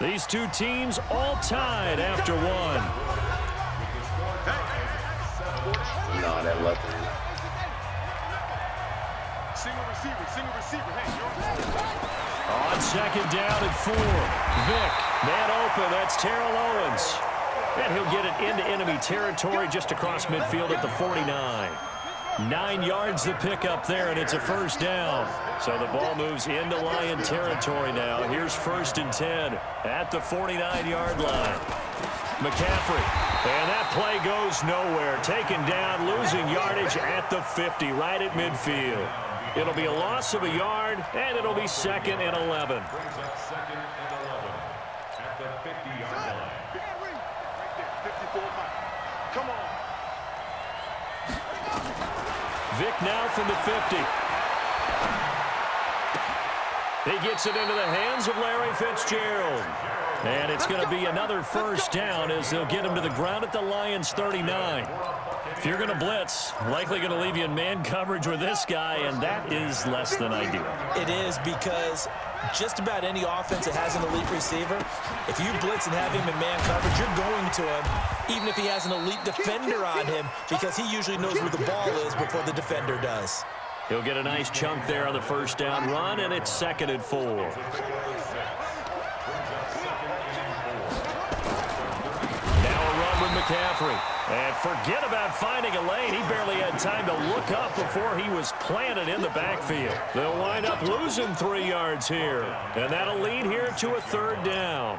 These two teams all tied after one. Nah, that left. Single receiver, single receiver. Hey, you're On second down at four. Vick, man open. That's Terrell Owens. And he'll get it into enemy territory just across midfield at the 49. Nine yards to pick up there, and it's a first down. So the ball moves into Lion territory now. Here's first and 10 at the 49-yard line. McCaffrey. And that play goes nowhere. Taken down, losing yardage at the 50, right at midfield. It'll be a loss of a yard, and it'll be second and 11. Brings up second and 11 at the 50-yard line. right there. 54 miles. Come on. Vick now from the 50. He gets it into the hands of Larry Fitzgerald. And it's going to be another first down as they'll get him to the ground at the Lions 39. If you're going to blitz, likely going to leave you in man coverage with this guy, and that is less than ideal. It is because just about any offense that has an elite receiver, if you blitz and have him in man coverage, you're going to him, even if he has an elite defender on him, because he usually knows where the ball is before the defender does. He'll get a nice chunk there on the first down run, and it's second and four. Now a run with McCaffrey. And forget about finding a lane. He barely had time to look up before he was planted in the backfield. They'll wind up losing three yards here. And that'll lead here to a third down.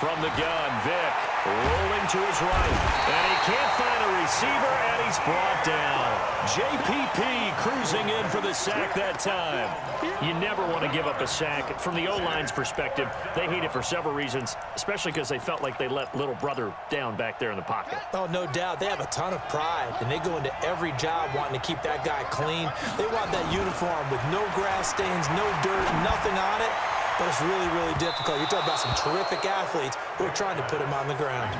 From the gun, Vick rolling to his right. And he can't find a receiver, and he's brought down. JPP cruising in for the sack that time. You never want to give up a sack. From the O-line's perspective, they hate it for several reasons, especially because they felt like they let little brother down back there in the pocket. Oh, no doubt. They have a ton of pride, and they go into every job wanting to keep that guy clean. They want that uniform with no grass stains, no dirt, nothing on it. But it's really, really difficult. You're talking about some terrific athletes who are trying to put him on the ground.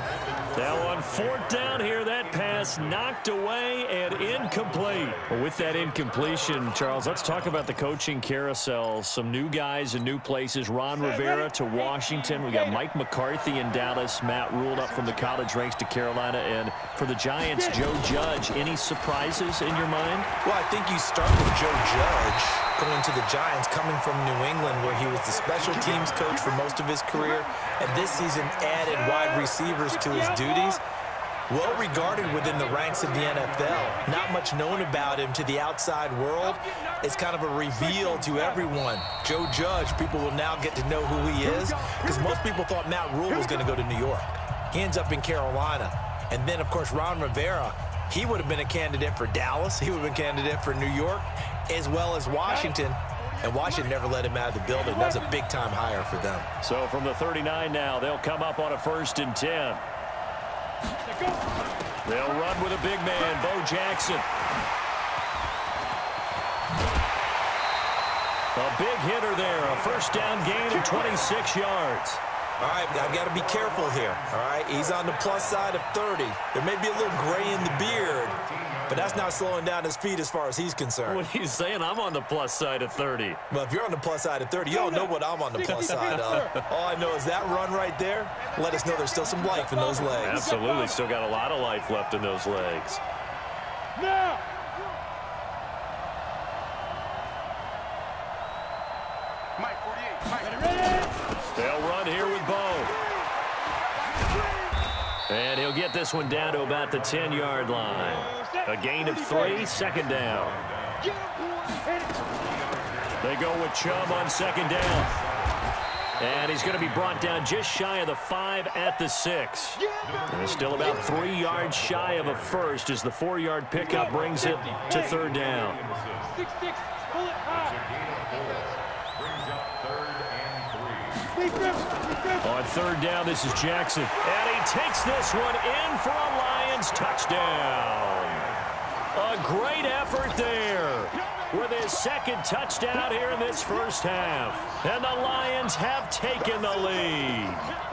Now on fourth down here, that pass knocked away and incomplete. Well, with that incompletion, Charles, let's talk about the coaching carousel. Some new guys in new places. Ron Rivera to Washington. We got Mike McCarthy in Dallas. Matt ruled up from the college ranks to Carolina. And for the Giants, Joe Judge. Any surprises in your mind? Well, I think you start with Joe Judge going to the Giants, coming from New England, where he was the special teams coach for most of his career, and this season added wide receivers to his duties. Well regarded within the ranks of the NFL. Not much known about him to the outside world. It's kind of a reveal to everyone. Joe Judge, people will now get to know who he is because most people thought Matt Rhule was going to go to New York. He ends up in Carolina. And then, of course, Ron Rivera, he would have been a candidate for Dallas. He would have been a candidate for New York as well as Washington. And Washington never let him out of the building. That was a big-time hire for them. So from the 39 now, they'll come up on a first and 10. They'll run with a big man, Bo Jackson. A big hitter there, a first down gain of 26 yards. All right, I've got to be careful here. All right, he's on the plus side of 30. There may be a little gray in the beard, but that's not slowing down his feet as far as he's concerned. What he's saying, I'm on the plus side of 30. Well, if you're on the plus side of 30, you all know what I'm on the plus side of. All I know is that run right there let us know there's still some life in those legs. Absolutely, still got a lot of life left in those legs. Now. Mike 48. Mike. They'll run here with Bo. And he'll get this one down to about the 10-yard line. A gain of three, second down. They go with Chubb on second down. And he's going to be brought down just shy of the five at the six. And it's still about three yards shy of a first as the four-yard pickup brings it to third down. On third down, this is Jackson. And he takes this one in for a Lions touchdown. A great effort there with his second touchdown here in this first half. And the Lions have taken the lead.